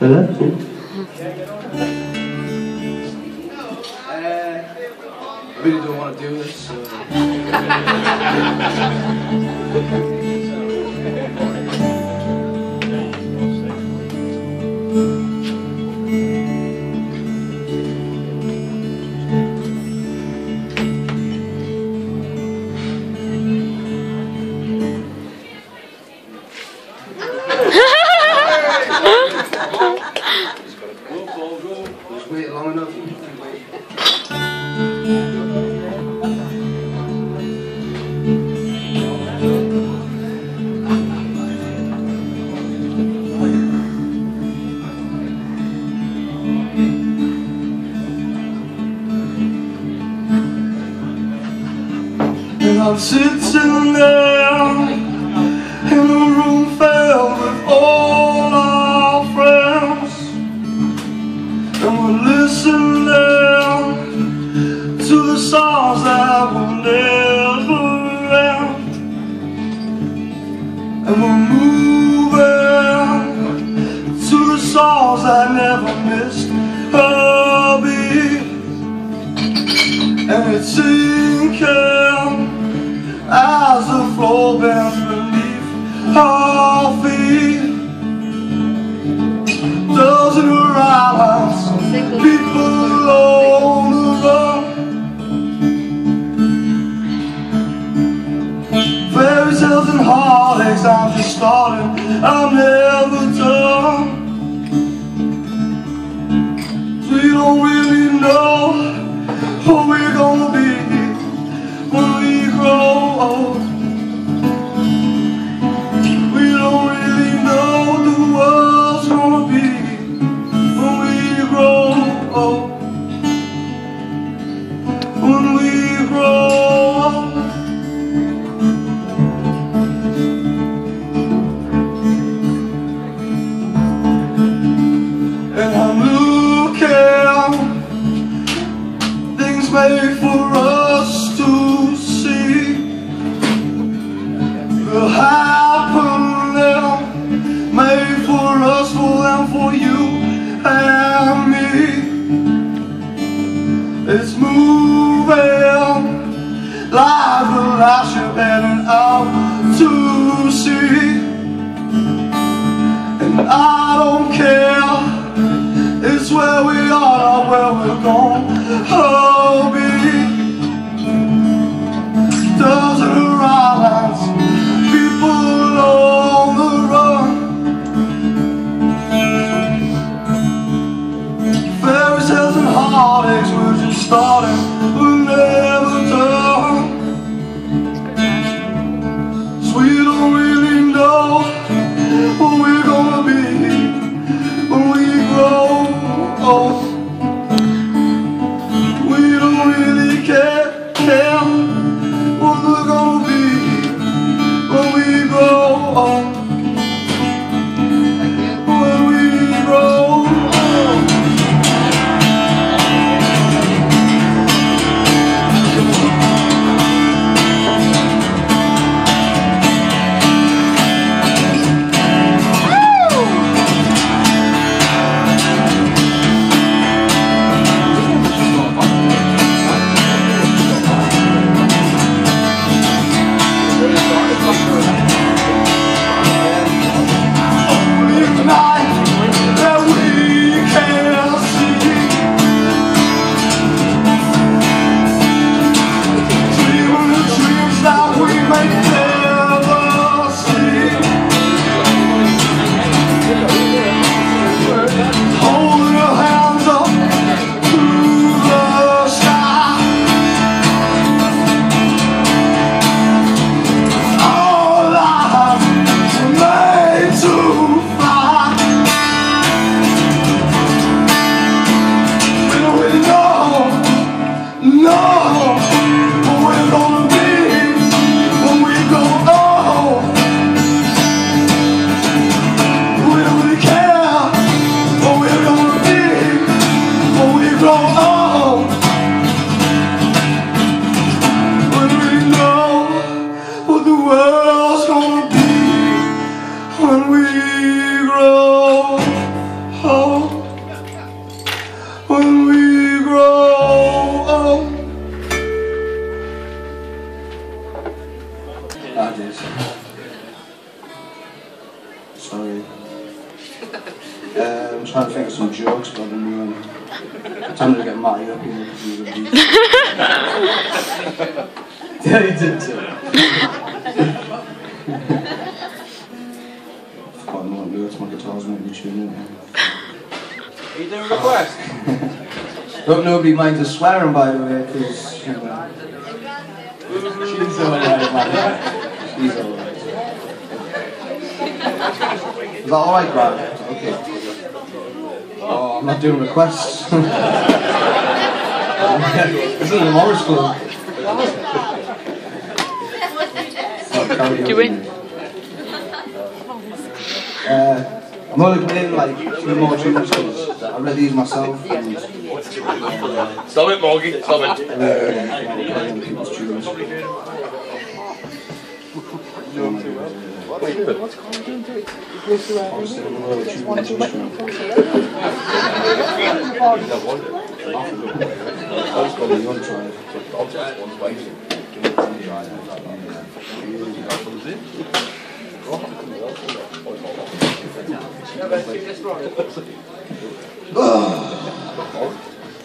Hello? Uh, I really don't want to do this, so... No. where we're going. Oh. Some jokes, but I don't know. I'm trying to get Matty up here because he's a beast. yeah, he did too. Quite know what lyrics my guitar's making me tune in. Are you doing request? Hope nobody minds us swearing by the way, because you know, she's alright, man. She's alright. Is that alright, Brad? Okay. I'm not doing requests. this is a Morris Club. Doing? Uh, I'm only playing like two more tunes because I read these myself and Stop it, Morgie. Stop it. Playing people's tunes. What are you doing? Obviously, I'm a little tune instrument. That's got me on trial.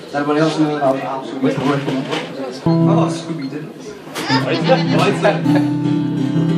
Does anybody else know how absolutely working on? Oh, Scooby Doo. In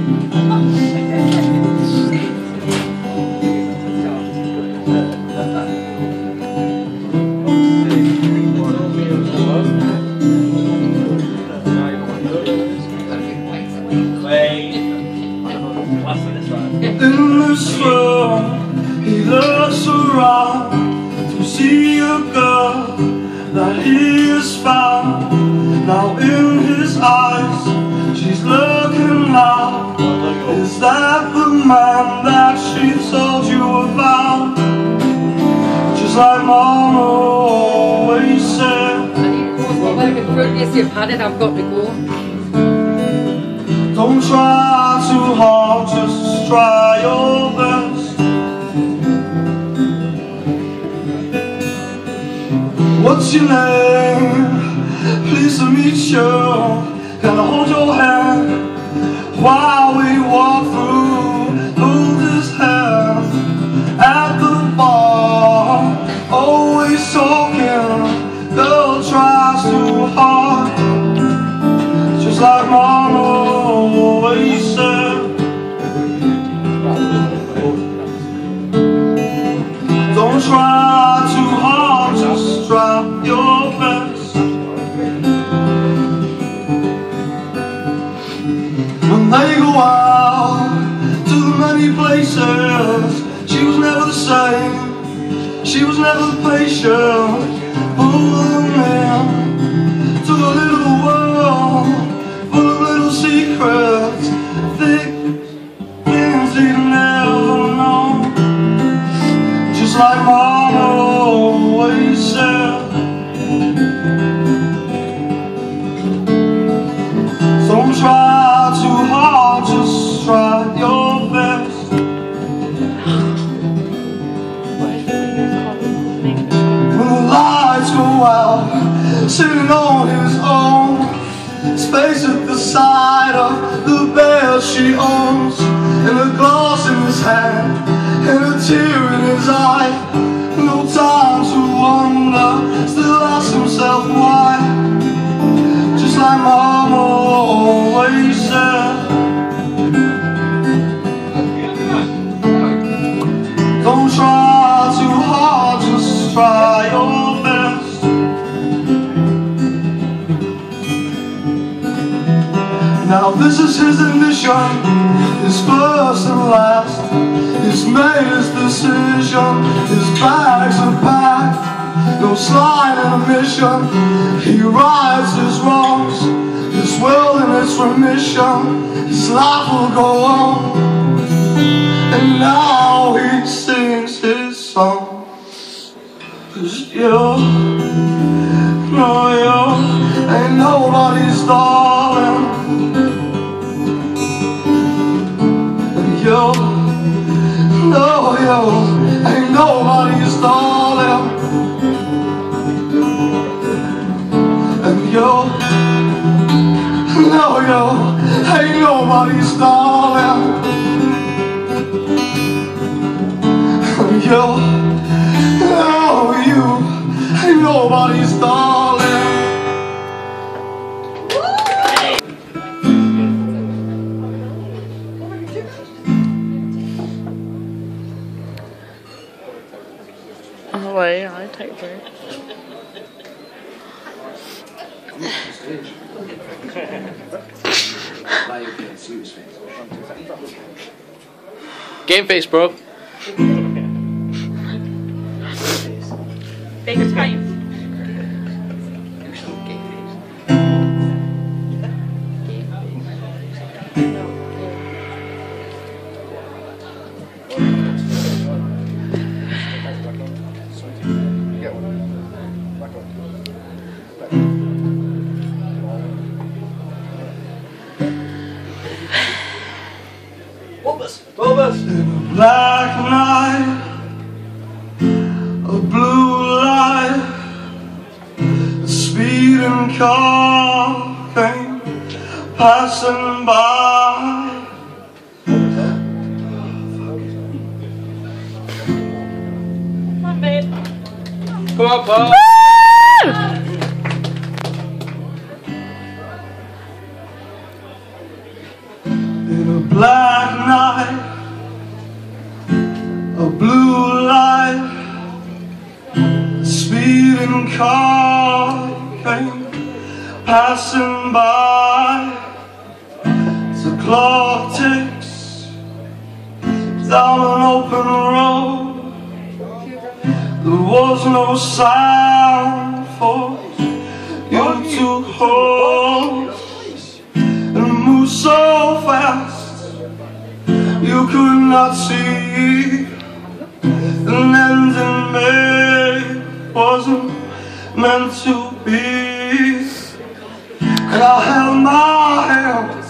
yes, you've had it. I've got to go. Don't try too hard, just try your best. What's your name? Pleased to meet you. Can I hold your hand while we walk through? Like mama Now this is his admission, his first and last. He's made his decision, his bags are packed. No slide in a mission, he rights his wrongs. His will and its remission, his life will go on. And now he sings his song. Cause you, no you, ain't nobody's darling. nobody's darling oh, You, oh you, nobody's darling Oh wait, I take break. Game face, bro. Big time. Black night, a blue light, a speeding car came passing by. Come on, Paul. In a black night, car came passing by. The clock ticks down an open road. There was no sound for you to hold and move so fast you could not see an end in me wasn't meant to be. And I held my hands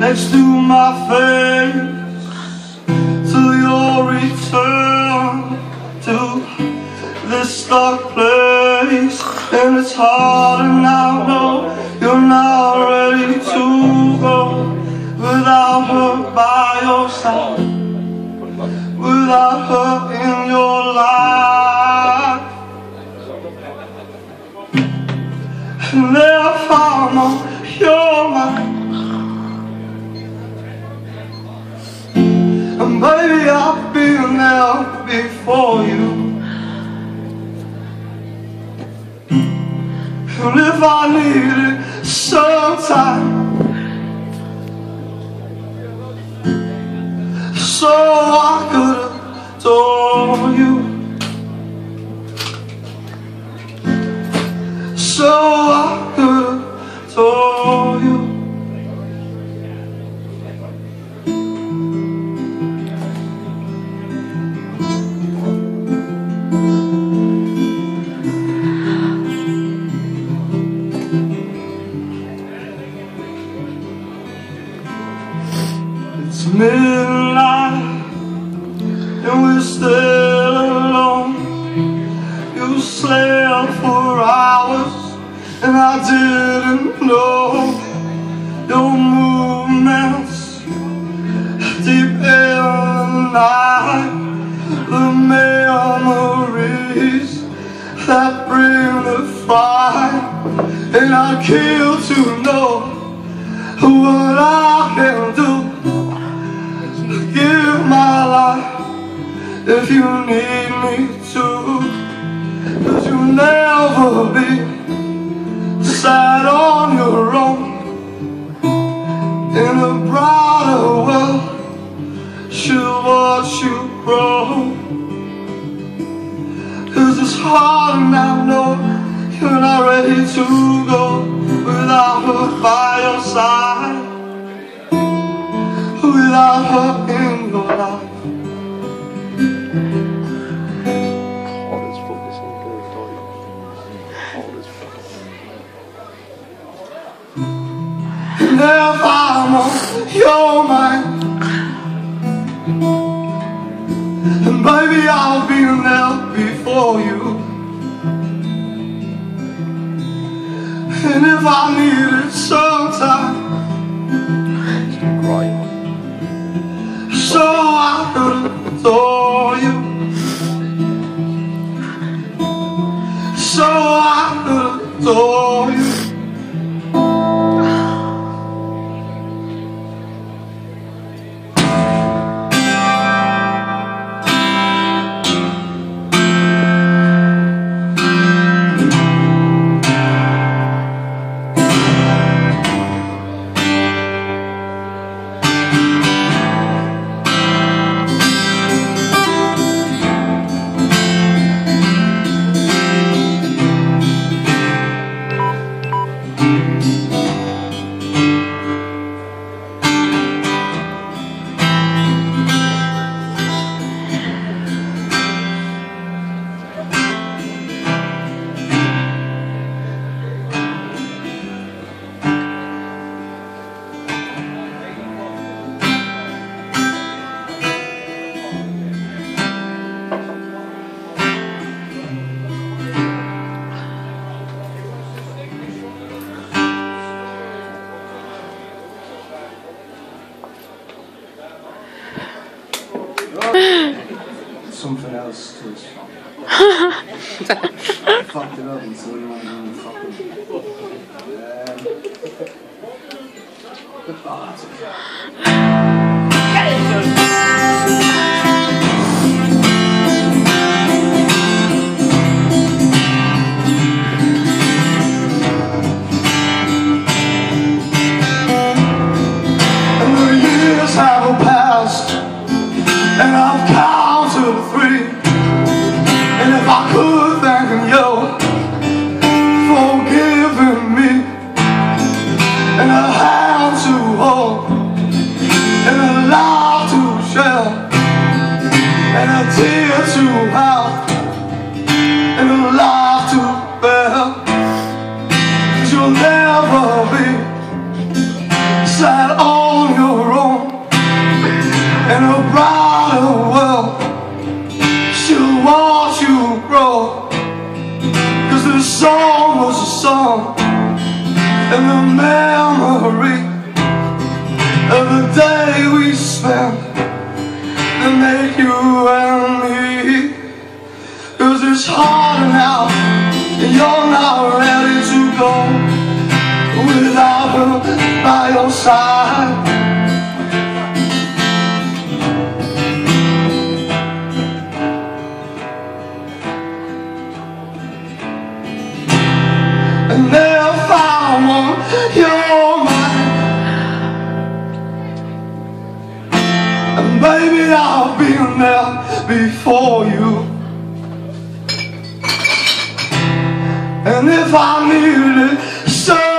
next to my face till your return to this dark place. And it's hard and I know you're not ready to go without her by your side without her in your life if I'm on your mind and baby I've been there before you. And if I needed some time So I could adore you So night. The memories that bring the fright, and I'd kill to know what I can do give my life if you need me to Cause you'll never be sad on your own In a brighter world She'll watch you grow Cause it's hard and I know You're not ready to go Without her by your side without her in your life. All this focus on good, Tony. All this focus. And if I'm on your mind, baby I've been there before you. And if I needed some time, something else to I fucked it up and so you want to. Um, oh, cause this song was a song and the memory of the day we spent that make you and me cause it's hard now and you're not ready to go without her by your side. I've been there before you. And if I needed some